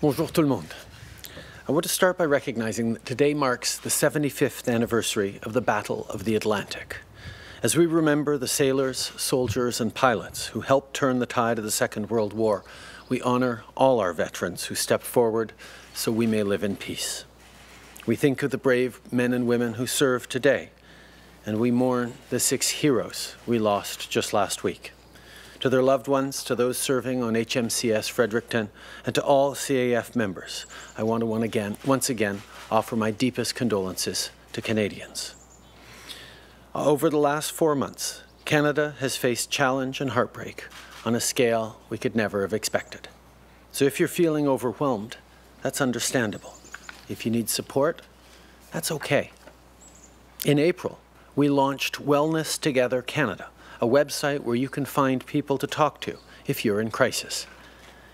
Bonjour tout le monde. I want to start by recognizing that today marks the 75th anniversary of the Battle of the Atlantic. As we remember the sailors, soldiers, and pilots who helped turn the tide of the Second World War, we honor all our veterans who stepped forward so we may live in peace. We think of the brave men and women who serve today, and we mourn the six heroes we lost just last week. To their loved ones, to those serving on HMCS Fredericton, and to all CAF members, I want to one again, once again offer my deepest condolences to Canadians. Over the last four months, Canada has faced challenge and heartbreak on a scale we could never have expected. So if you're feeling overwhelmed, that's understandable. If you need support, that's okay. In April, we launched Wellness Together Canada, a website where you can find people to talk to if you're in crisis.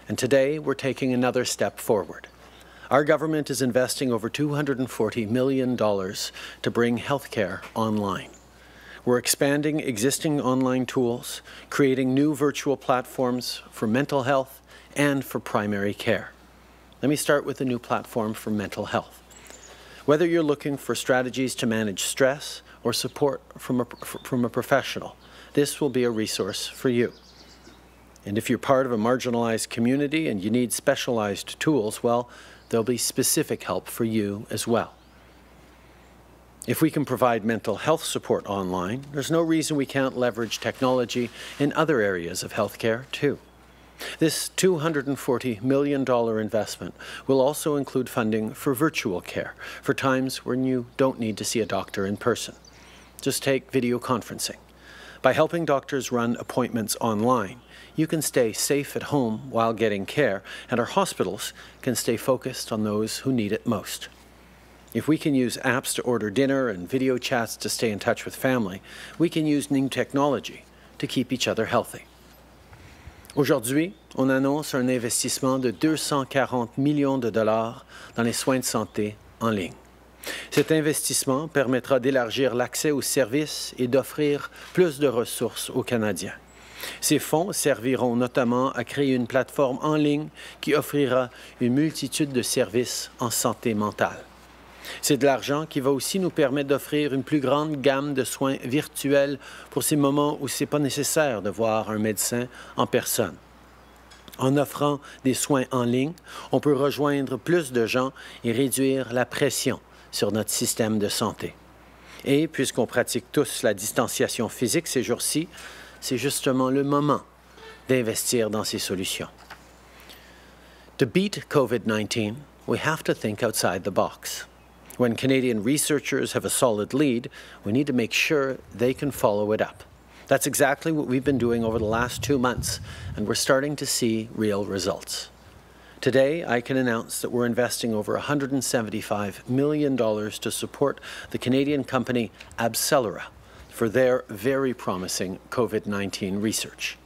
And today, we're taking another step forward. Our government is investing over $240 million to bring healthcare online. We're expanding existing online tools, creating new virtual platforms for mental health and for primary care. Let me start with a new platform for mental health. Whether you're looking for strategies to manage stress or support from a, from a professional, this will be a resource for you. And if you're part of a marginalized community and you need specialized tools, well, there'll be specific help for you as well. If we can provide mental health support online, there's no reason we can't leverage technology in other areas of healthcare too. This $240 million investment will also include funding for virtual care for times when you don't need to see a doctor in person. Just take video conferencing. By helping doctors run appointments online, you can stay safe at home while getting care, and our hospitals can stay focused on those who need it most. If we can use apps to order dinner and video chats to stay in touch with family, we can use new technology to keep each other healthy. Aujourd'hui, on annonce un investissement de 240 millions de dollars dans les soins de santé en ligne. Cet investissement permettra d'élargir l'accès aux services et d'offrir plus de ressources aux Canadiens. Ces fonds serviront notamment à créer une plateforme en ligne qui offrira une multitude de services en santé mentale. C'est de l'argent qui va aussi nous permettre d'offrir une plus grande gamme de soins virtuels pour ces moments où ce n'est pas nécessaire de voir un médecin en personne. En offrant des soins en ligne, on peut rejoindre plus de gens et réduire la pression sur notre système de santé. Et puisqu'on pratique tous la distanciation physique ces jours-ci, c'est justement le moment d'investir dans ces solutions. To beat COVID-19, we have to think outside the box. When Canadian researchers have a solid lead, we need to make sure they can follow it up. That's exactly what we've been doing over the last two months, and we're starting to see real results. Today, I can announce that we're investing over $175 million to support the Canadian company AbCellera for their very promising COVID-19 research.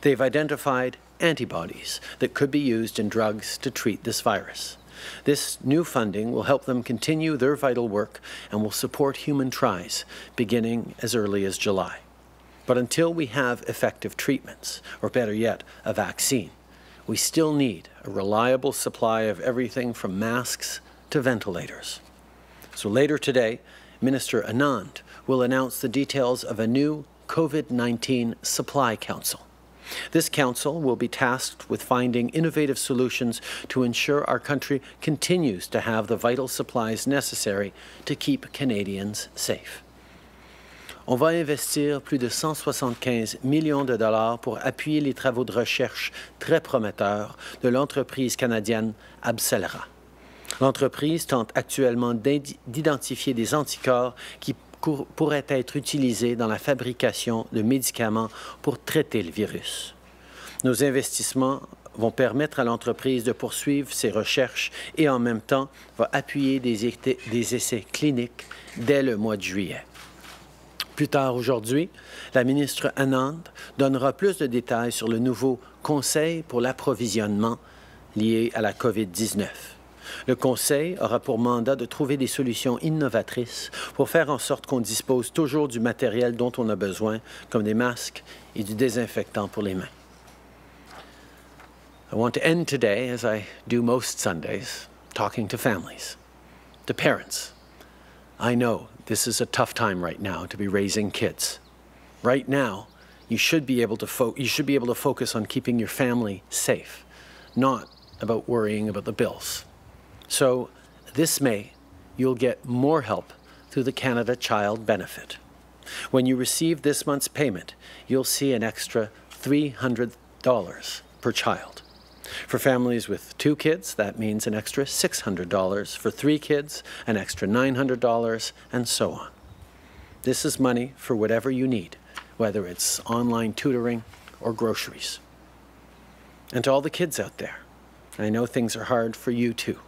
They've identified antibodies that could be used in drugs to treat this virus. This new funding will help them continue their vital work and will support human tries beginning as early as July. But until we have effective treatments, or better yet, a vaccine, we still need a reliable supply of everything from masks to ventilators. So later today, Minister Anand will announce the details of a new COVID-19 Supply Council. This council will be tasked with finding innovative solutions to ensure our country continues to have the vital supplies necessary to keep Canadians safe. On va investir plus de 175 millions de dollars pour appuyer les travaux de recherche très prometteurs de l'entreprise canadienne Abcelera. L'entreprise tente actuellement d'identifier des anticorps qui pourrait être utilisé dans la fabrication de médicaments pour traiter le virus. Nos investissements vont permettre à l'entreprise de poursuivre ses recherches et en même temps va appuyer des essais cliniques dès le mois de juillet. Plus tard aujourd'hui, la ministre Anand donnera plus de détails sur le nouveau Conseil pour l'approvisionnement lié à la COVID-19. Le Conseil aura pour mandat de trouver des solutions innovatrices pour faire en sorte qu'on dispose toujours du matériel dont on a besoin, comme des masques et du désinfectant pour les mains. I want to end today, as I do most Sundays, talking to families, to parents. I know this is a tough time right now to be raising kids. Right now, you should be able to fo- you should be able to focus on keeping your family safe, not about worrying about the bills. So, this May, you'll get more help through the Canada Child Benefit. When you receive this month's payment, you'll see an extra $300 per child. For families with two kids, that means an extra $600. For three kids, an extra $900, and so on. This is money for whatever you need, whether it's online tutoring or groceries. And to all the kids out there, I know things are hard for you too.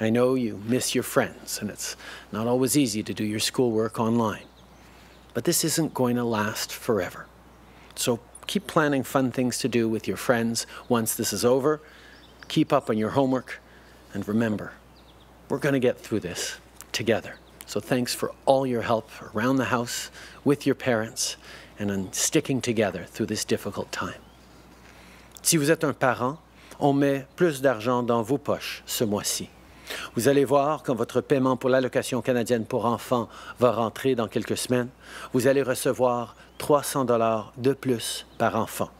I know you miss your friends, and it's not always easy to do your schoolwork online. But this isn't going to last forever. So keep planning fun things to do with your friends once this is over. Keep up on your homework, and remember, we're going to get through this together. So thanks for all your help around the house, with your parents, and on sticking together through this difficult time. Si vous êtes un parent, on met plus d'argent dans vos poches ce mois-ci. Vous allez voir quand votre paiement pour l'allocation canadienne pour enfants va rentrer dans quelques semaines, vous allez recevoir 300 dollars de plus par enfant.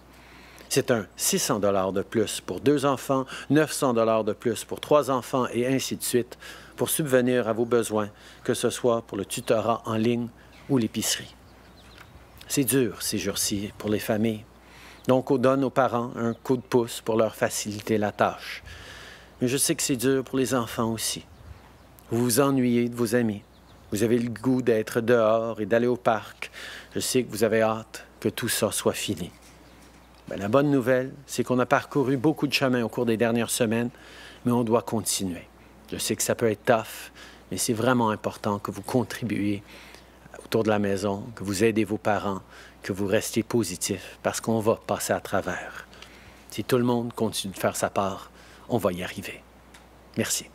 C'est un 600 dollars de plus pour deux enfants, 900 dollars de plus pour trois enfants et ainsi de suite pour subvenir à vos besoins, que ce soit pour le tutorat en ligne ou l'épicerie. C'est dur ces jours-ci pour les familles. Donc on donne aux parents un coup de pouce pour leur faciliter la tâche. Mais je sais que c'est dur pour les enfants aussi. Vous vous ennuyez de vos amis. Vous avez le goût d'être dehors et d'aller au parc. Je sais que vous avez hâte que tout ça soit fini. Ben, la bonne nouvelle, c'est qu'on a parcouru beaucoup de chemin au cours des dernières semaines, mais on doit continuer. Je sais que ça peut être tough, mais c'est vraiment important que vous contribuiez autour de la maison, que vous aidez vos parents, que vous restiez positif, parce qu'on va passer à travers. Si tout le monde continue de faire sa part, on va y arriver. Merci.